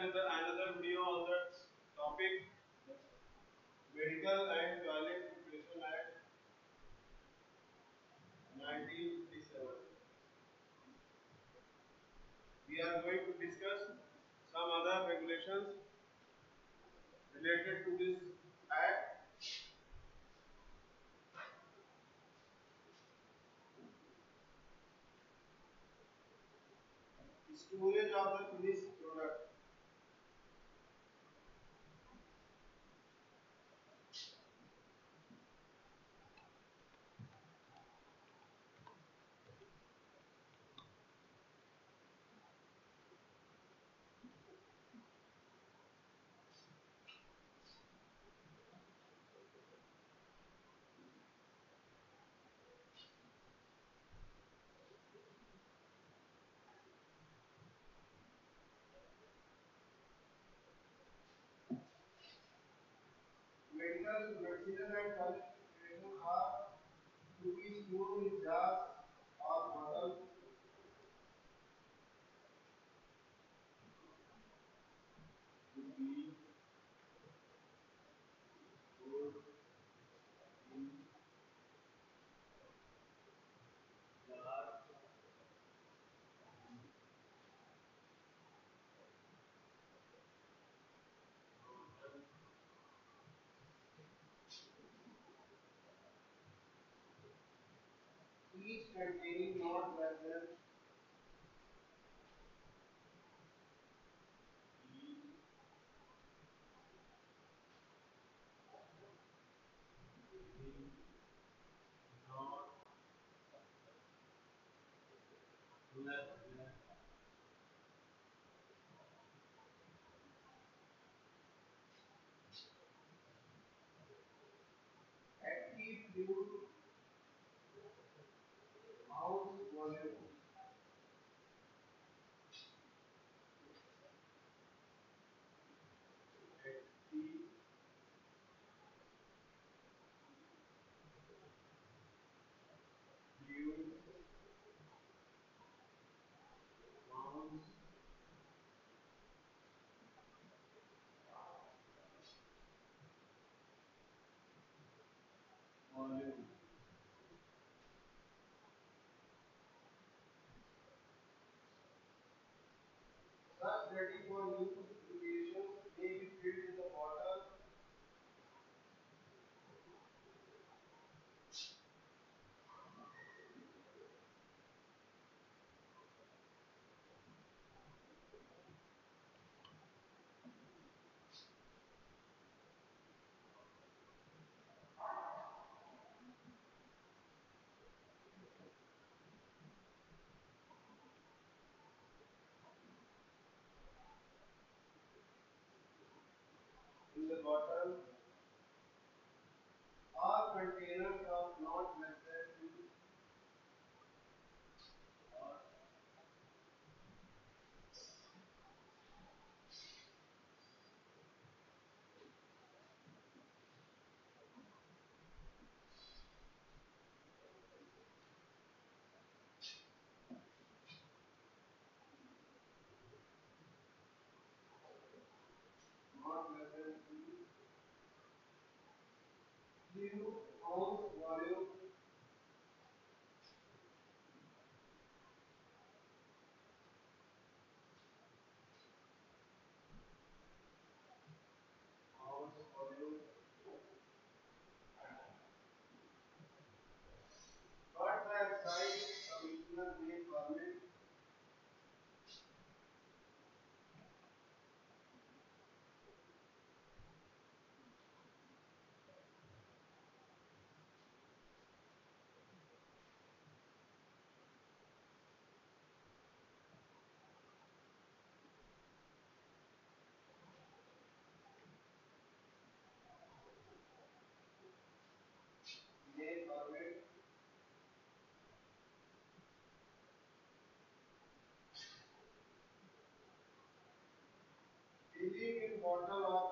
another another video on the topic medical and toilet preparation act 1957 we are going to discuss some other regulations related to this act storage of the medicine and toilet preparation are to be stored in jars east and any north vessel Aleluia. do both model of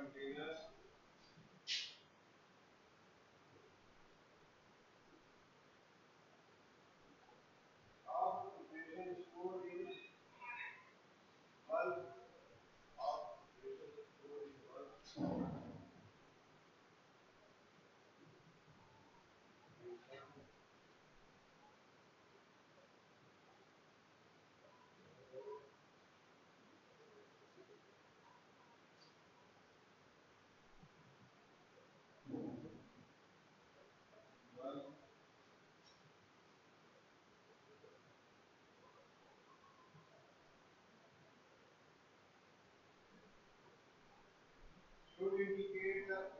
continuous indicate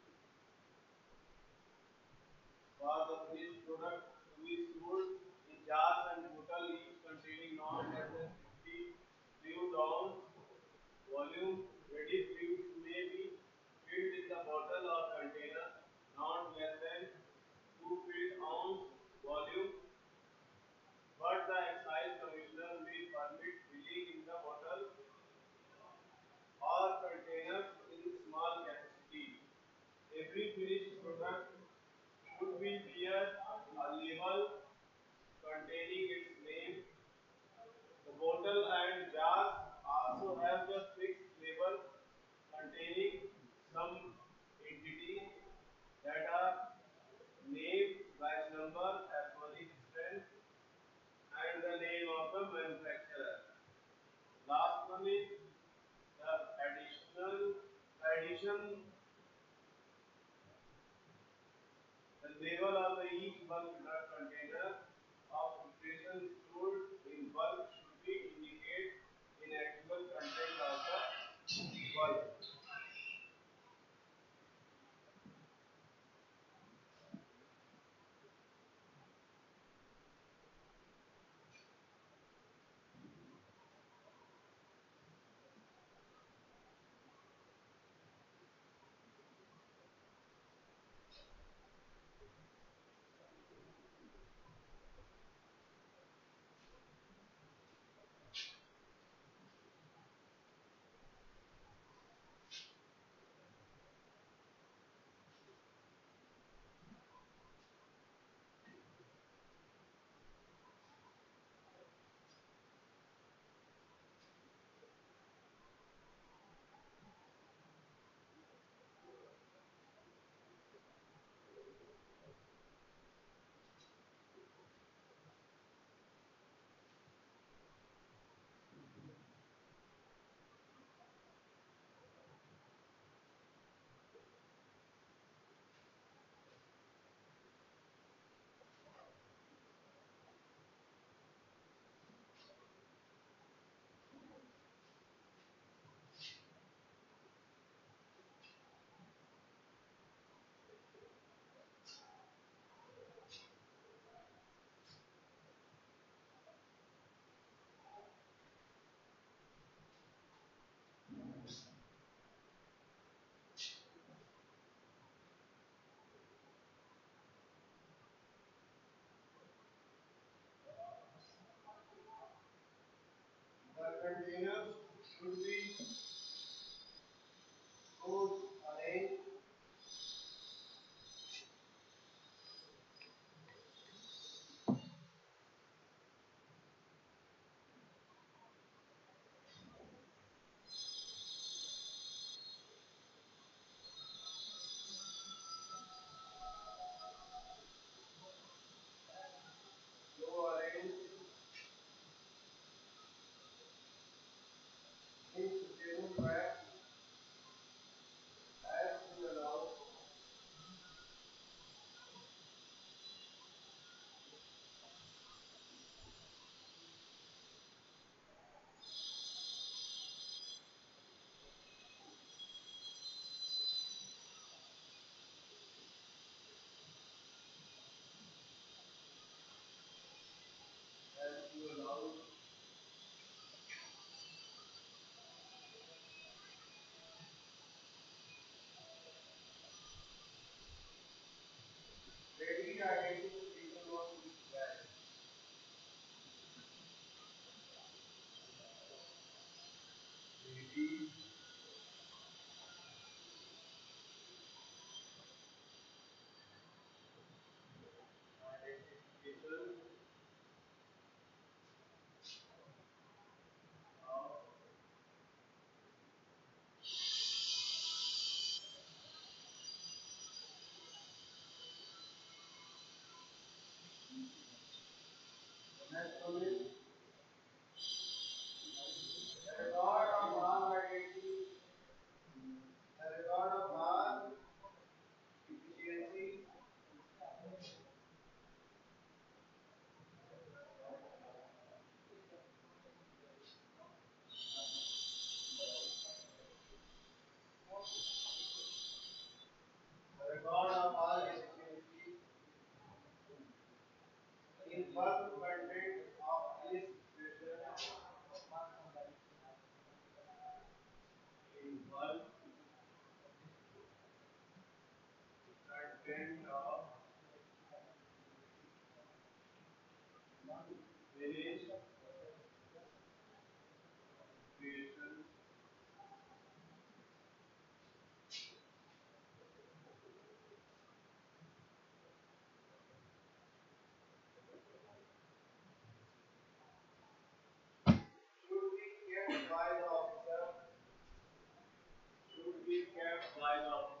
slide on.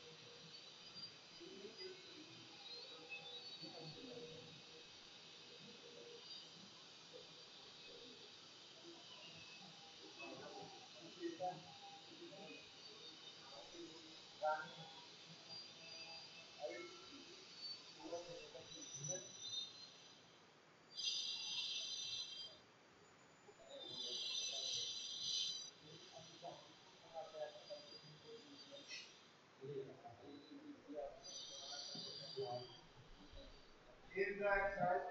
israel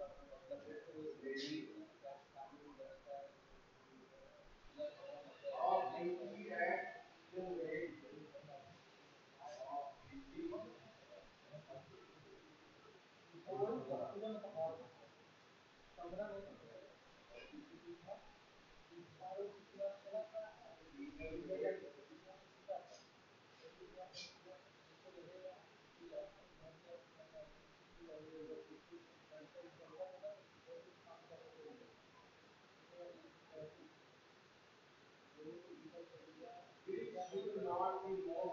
of It is should not be more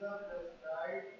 the right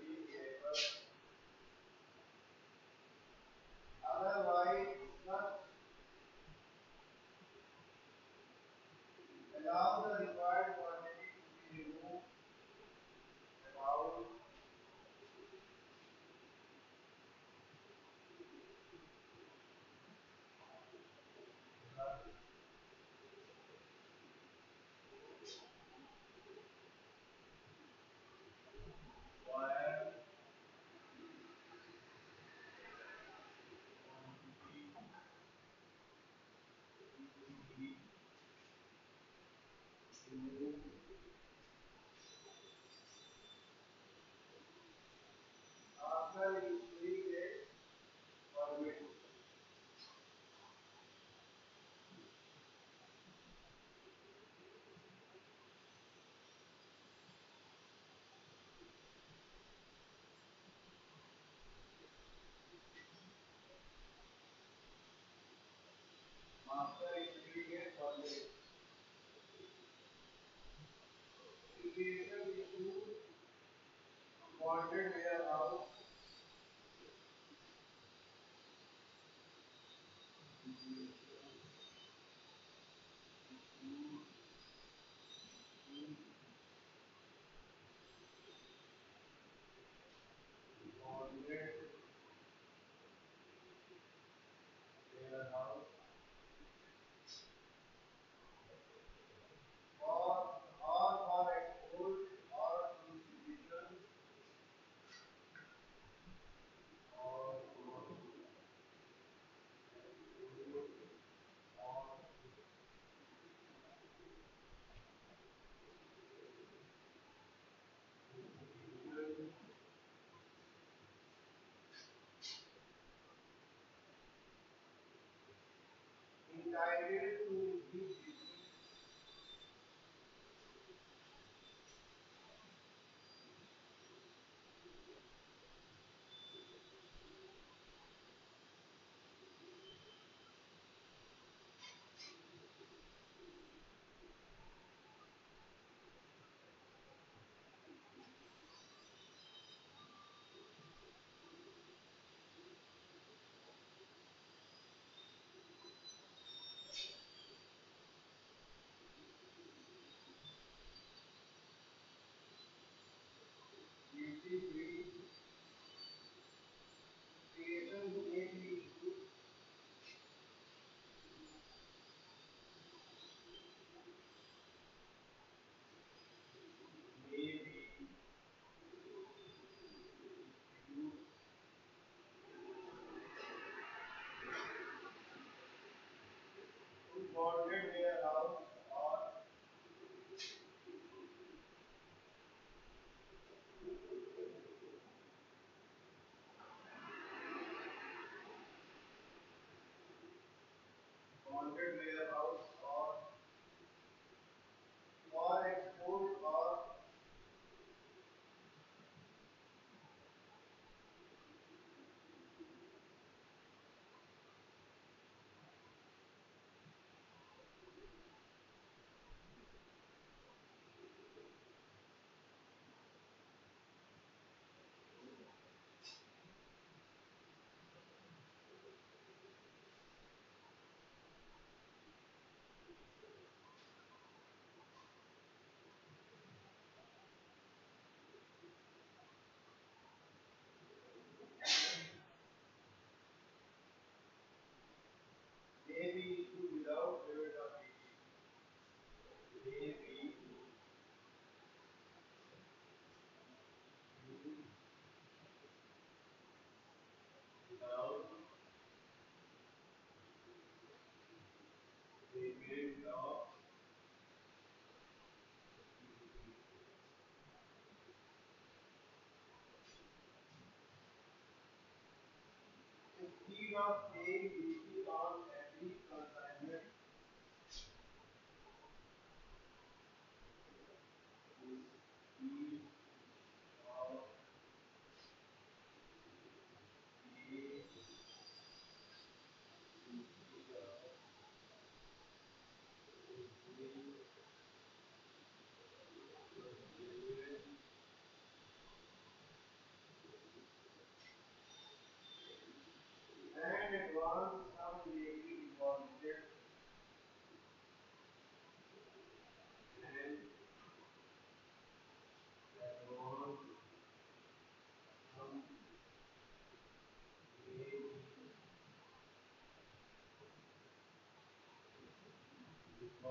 of A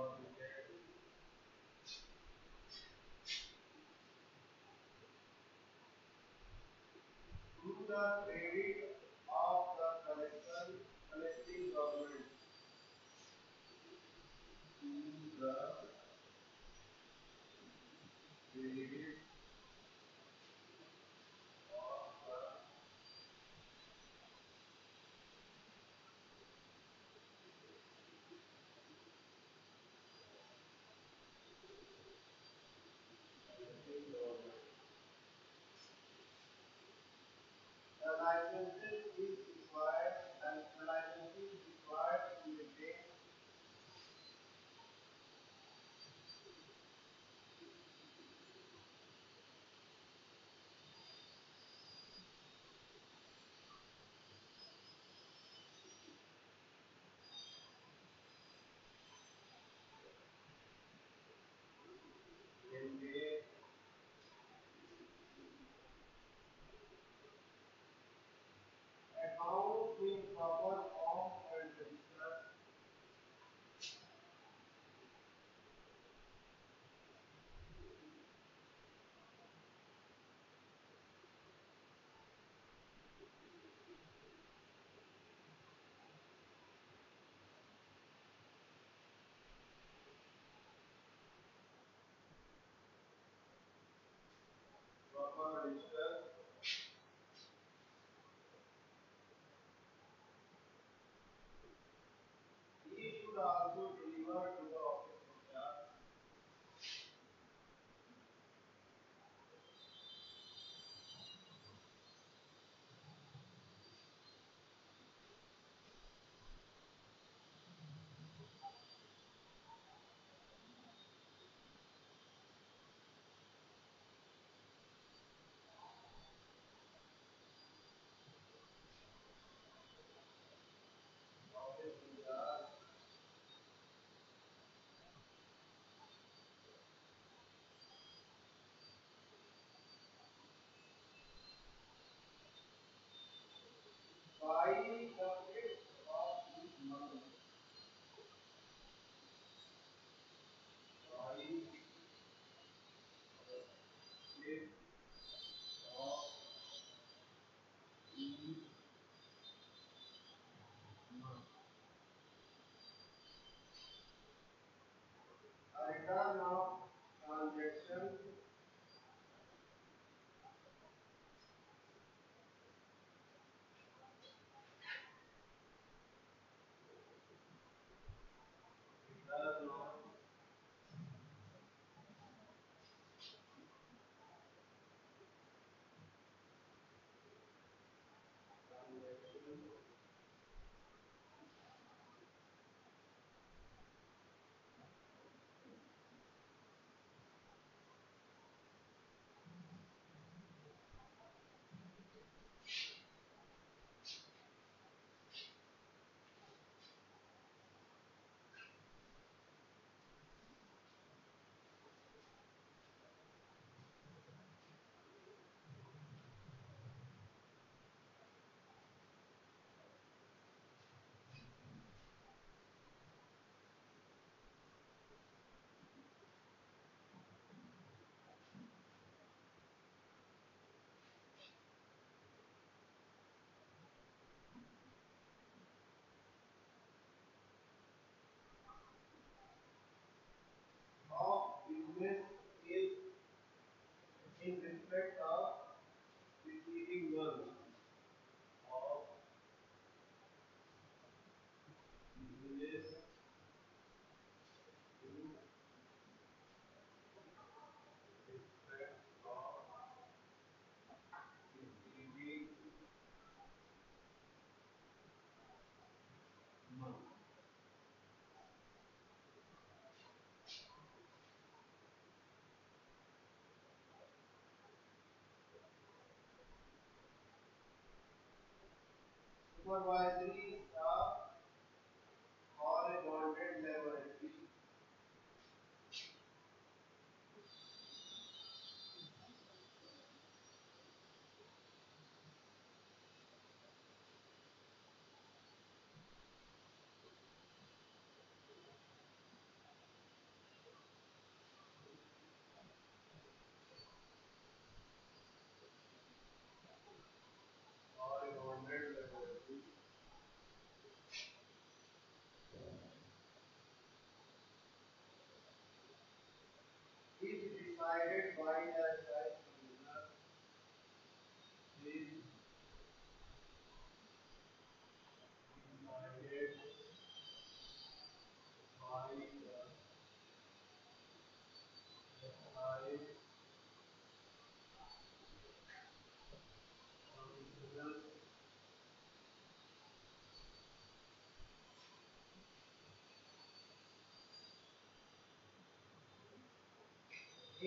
Thank you. supervisory J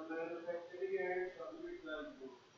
and then activity and submit value.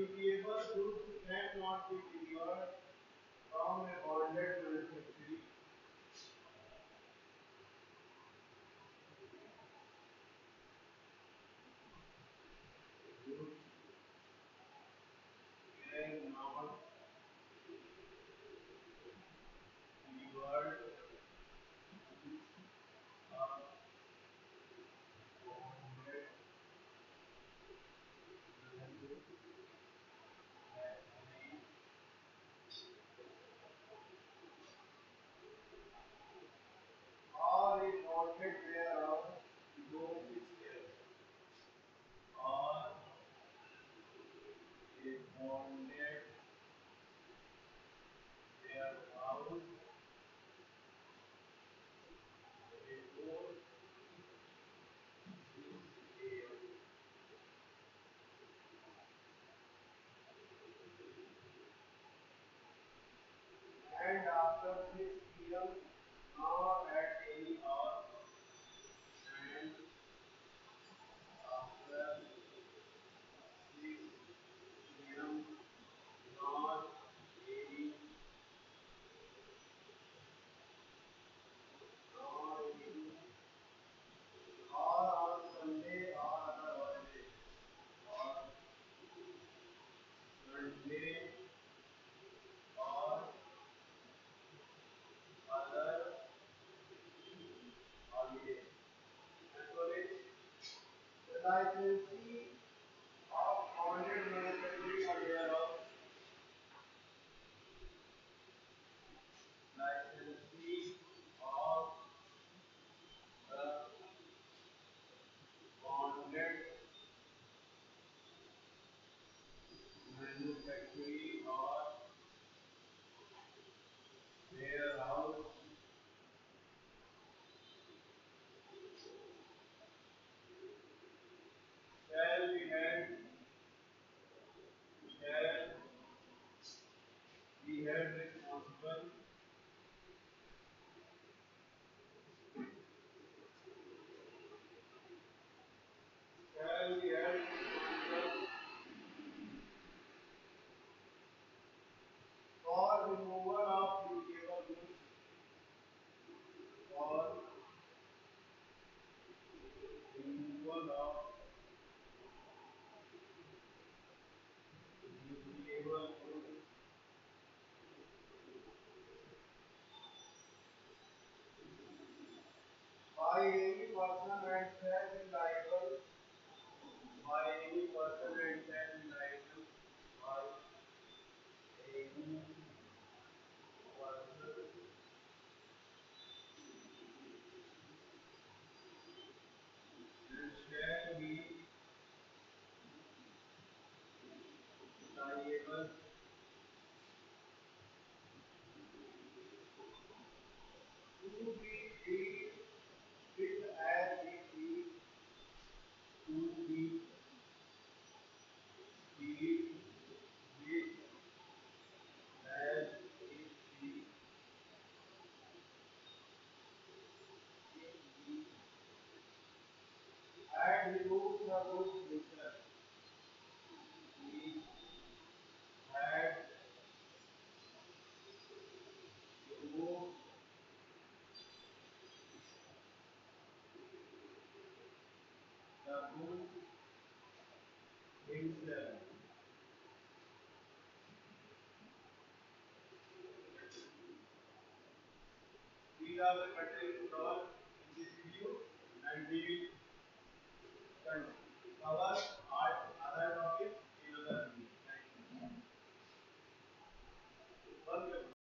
The papers group cannot be delivered from a bonded exercises I These are the material covered in this video and we will cover